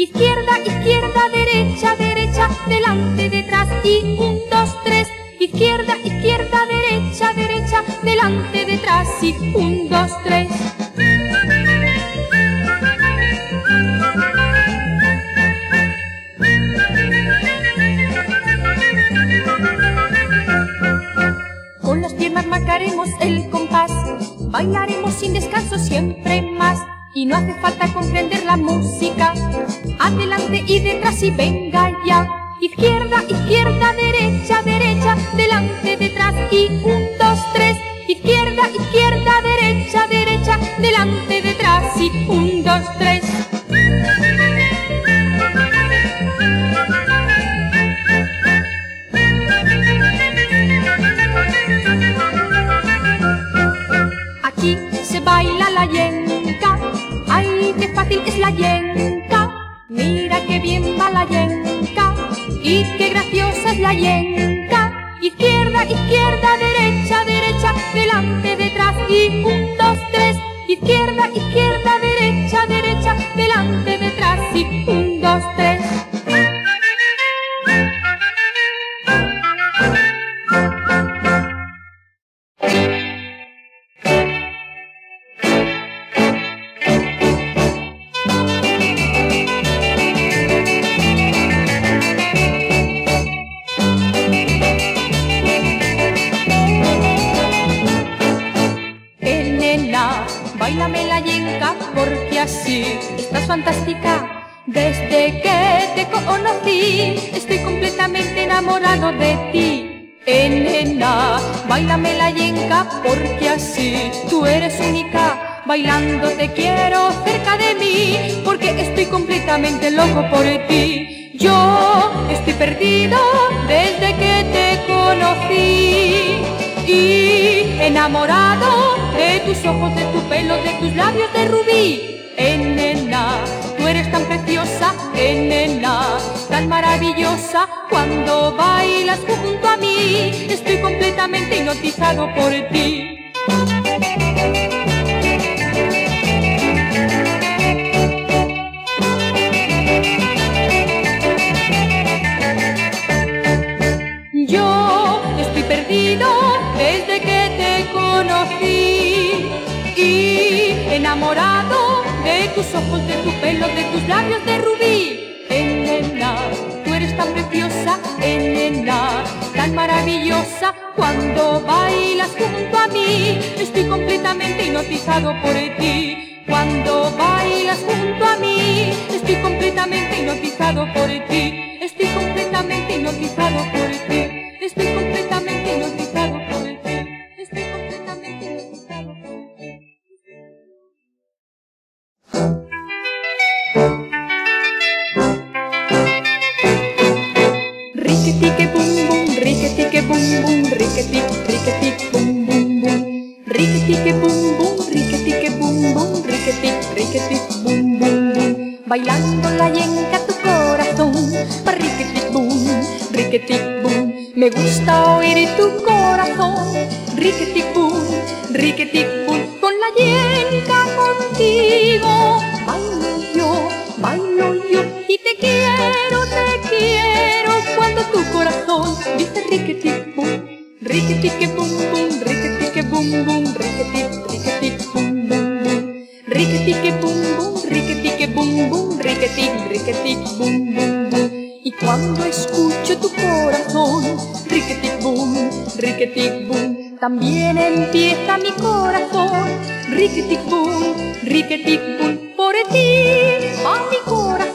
Izquierda, izquierda, derecha, derecha, delante, detrás y un, dos, tres. Izquierda, izquierda, derecha, derecha, delante, detrás y un, dos, tres. Con las piernas marcaremos el compás, bailaremos sin descanso siempre más. Y no hace falta comprender la música, adelante y detrás y venga ya. Izquierda, izquierda, derecha, derecha, delante, detrás y un, dos, tres. Izquierda, izquierda, derecha, derecha, es la yenca. Mira qué bien va la yenca y qué graciosa es la yenca. Izquierda, izquierda, derecha, derecha, delante, detrás y un, dos, tres. Izquierda, izquierda, derecha, derecha, delante, detrás y un, dos, tres. Estás fantástica. Desde que te conocí, estoy completamente enamorado de ti. Eh, nena, bailame la yenca porque así tú eres única. Bailando te quiero cerca de mí porque estoy completamente loco por ti. Yo estoy perdido desde que te conocí y enamorado de tus ojos, de tu pelo, de tus labios de rubí. Tan maravillosa cuando bailas junto a mí. Estoy completamente hipnotizado por ti. Yo estoy perdido desde que te conocí y enamorado de tus ojos, de tu pelo, de tus labios de rubí. Tan preciosa, nena, tan maravillosa cuando bailas junto a mí. Estoy completamente hipnotizado por ti. Cuando bailas junto a mí, estoy completamente hipnotizado por ti. Riquetique bum bum, riquetique bum bum, riquetic, riquetic bum bum bum. Bailando la yenca tu corazón, pa riquetic bum, riquetic bum. Me gusta oír tu corazón, riquetic bum, riquetic bum. Con la yenca contigo, bailo yo, bailo yo y te quiero, te quiero cuando tu corazón dice riquetic bum, riquetic bum bum, riquetic bum bum, riquetic, riquetic bum bum bum, riquetic bum bum, riquetic bum bum, bum bum bum. Y cuando escucho tu corazón, riquetic bum, riquetic bum, también empieza mi corazón, riquetic bum, riquetic bum, por ti va mi corazón,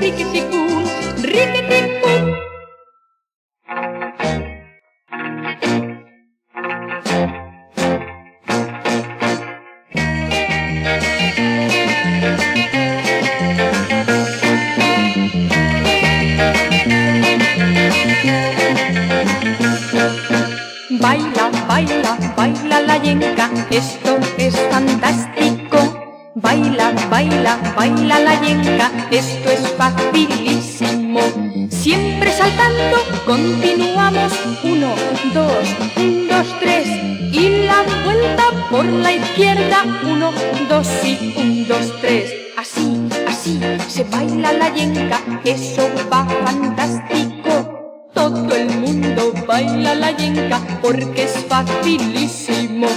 riketikkun, riketikkun. Baila, baila, la yenca, esto es facilísimo. Siempre saltando, continuamos. Uno, dos, un, dos, tres. Y la vuelta por la izquierda. Uno, dos y un, dos, tres. Así, así se baila la yenca, eso va fantástico. Todo el mundo baila la yenca porque es facilísimo.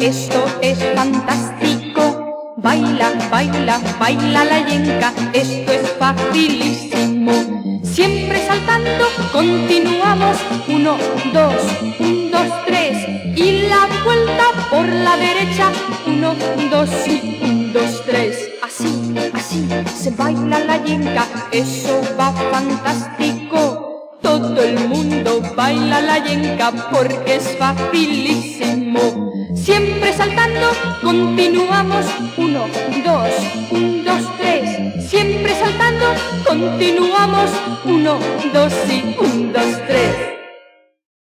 Esto es fantástico. Baila, baila, baila la yenca, esto es facilísimo. Siempre saltando, continuamos. Uno, dos, un, dos, tres. Y la vuelta por la derecha. Uno, dos y un, dos, tres. Así, así se baila la yenca, eso va fantástico. Todo el mundo baila la yenca porque es facilísimo. Continuamos. Uno, dos, un, dos, tres. Siempre saltando, continuamos. Uno, dos y un, dos, tres.